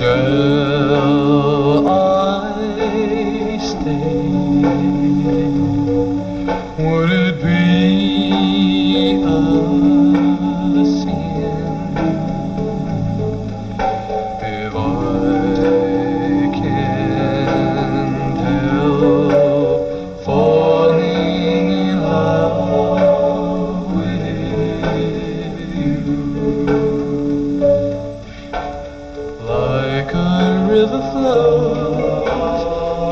shell.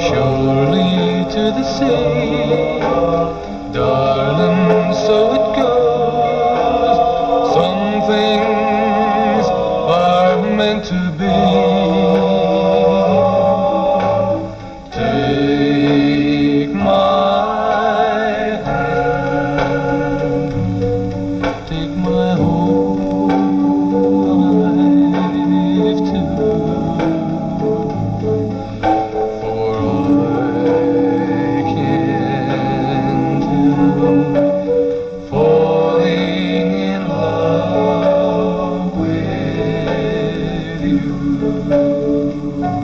surely to the sea. Darling, so it goes. Some things are meant to be.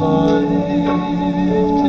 life